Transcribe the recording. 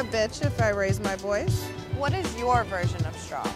a bitch if I raise my voice. What is your version of straw?